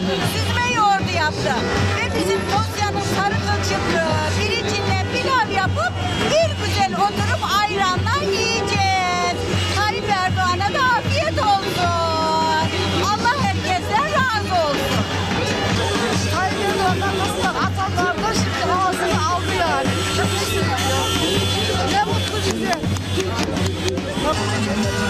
süzme yoğurdu yaptı. Ve bizim Tosya'nın sarı kılçık pirincinden pilav yapıp bir güzel oturup ayranla yiyeceğiz. Tayyip Erdoğan'a da afiyet olsun. Allah herkesten razı olsun. Tayyip Erdoğan'dan nasıl atanlar da şimdi ağzını aldı yani. Ne mutlu bize. Ne mutlu bize.